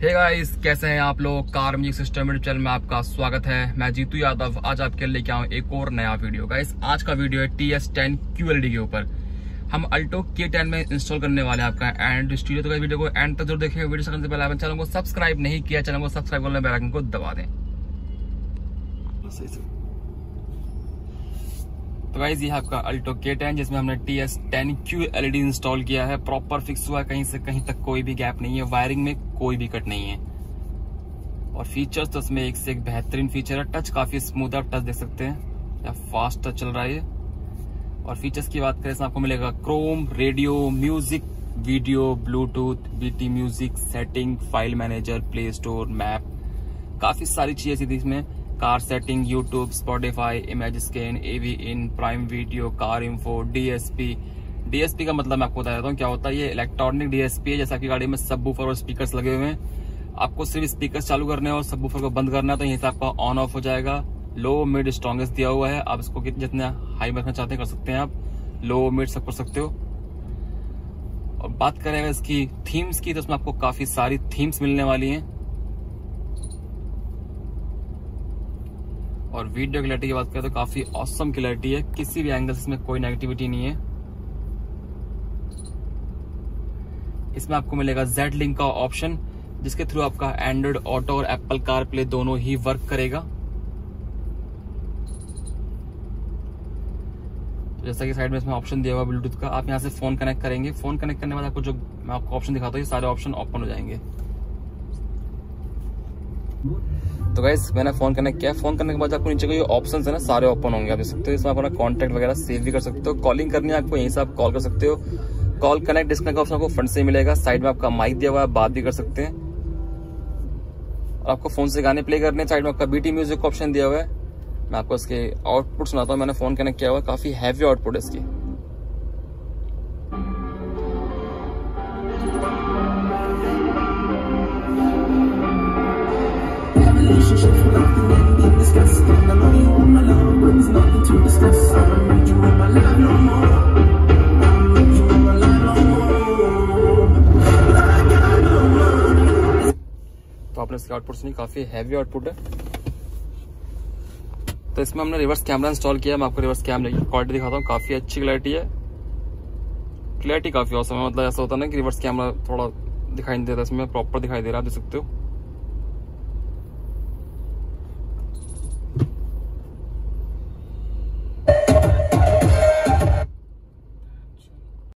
Hey guys कैसे हैं आप लोग? कार म्यूज़िक सिस्टम चैनल में आपका स्वागत है। मैं जीतू यादव, आज आपके लिए लेके आऊँ एक और नया वीडियो गाइस आज का वीडियो है T S ten Q L D के ऊपर। हम अल्टो के टेन में इंस्टॉल करने वाले हैं आपका एंड स्टूडियो तो वीडियो को एंड तक ज़रूर देखें वीडियो से पहले चैनल को सब्सक्राइब नहीं किया, चैनल को सब्सक्राइब करने बेलाइकन को दबा दें। तो ये आपका अल्टो के टेन जिसमें हमने T S ten Q LED install किया है। प्रॉपर फिक्स हुआ है कहीं से कहीं तक कोई भी गैप नहीं है। वायरिंग में कोई भी कट नहीं है। और फीचर्स तो इसमें एक से एक बेहतरीन फीचर है। टच काफ़ी स्मूथ आप टच देख सकते हैं। या फास्ट टच चल रहा है और फीचर्स की बात करें आपको मिलेगा Chrome radio music video Bluetooth BT music setting file manager Play Store map काफ़ी सारी चीज़ें थी इसमें। Car setting YouTube Spotify image scan AV in Prime Video car info DSP DSP का मतलब मैं आपको बता देता हूँ, क्या होता है? ये इलेक्ट्रॉनिक डीएसपी है, जैसा कि गाड़ी में सब और स्पीकर्स लगे हुए हैं। आपको सिर्फ़ स्पीकर चालू करने और सबको बंद करना है तो यहीं से आपका ऑन ऑफ़ हो जाएगा। लो मिड स्ट्रॉन्गेस्ट दिया हुआ है। आप इसको जितने हाई रखना चाहते हैं, कर सकते हैं आप। लो मिड सब कर सकते हो। और बात करें अगर इसकी थीम्स की तो इसमें आपको काफ़ी सारी थीम्स मिलने वाली हैं। और वीडियो क्लैरिटी की बात करें तो काफ़ी औसम क्लैरिटी है। किसी भी एंगल से कोई नेगेटिविटी नहीं है। इसमें आपको मिलेगा जेड लिंक का ऑप्शन जिसके थ्रू आपका एंड्रॉइड ऑटो और एप्पल कार प्ले दोनों ही वर्क करेगा। जैसा कि साइड में इसमें ऑप्शन दिया हुआ ब्लूटूथ का, आप यहाँ से फ़ोन कनेक्ट करेंगे। फ़ोन कनेक्ट करने के बाद आपको जो मैं आपको ऑप्शन दिखाता हूँ सारे ऑप्शन ओपन हो जाएँगे। तो गाइस मैंने फ़ोन कनेक्ट किया फ़ोन करने के बाद आपको नीचे को ये ऑप्शन है ना, सारे ओपन होंगे। आप देख सकते हो, इसमें अपना कॉन्टेक्ट वगैरह सेव भी कर सकते हो। कॉलिंग करनी है आपको, यहीं से आप कॉल कर सकते हो। कॉल कनेक्ट डिस्कनेक्ट का ऑप्शन आपको फ्रंट से मिलेगा। साइड में आपका माइक दिया हुआ है, बात भी कर सकते हैं। और आपको फ़ोन से गाने प्ले करने साइड में आपका बीटी म्यूज़िक ऑप्शन दिया हुआ है। मैं आपको इसके आउटपुट सुनाता हूँ। मैंने फ़ोन कनेक्ट किया हुआ है। काफ़ी हैवी आउटपुट है इसकी। आपने इसके आउटपुट सुनी, काफ़ी हैवी आउटपुट है। तो इसमें हमने रिवर्स कैमरा इंस्टॉल किया, मैं आपको रिवर्स कैमरा की क्वालिटी दिखाता हूँ, काफ़ी अच्छी क्लैरिटी है। क्लैरिटी काफ़ी औसम है मतलब ऐसा होता है ना कि रिवर्स कैमरा थोड़ा दिखाई नहीं देता, इसमें प्रॉपर दिखाई दे रहा है, आप देख सकते हो।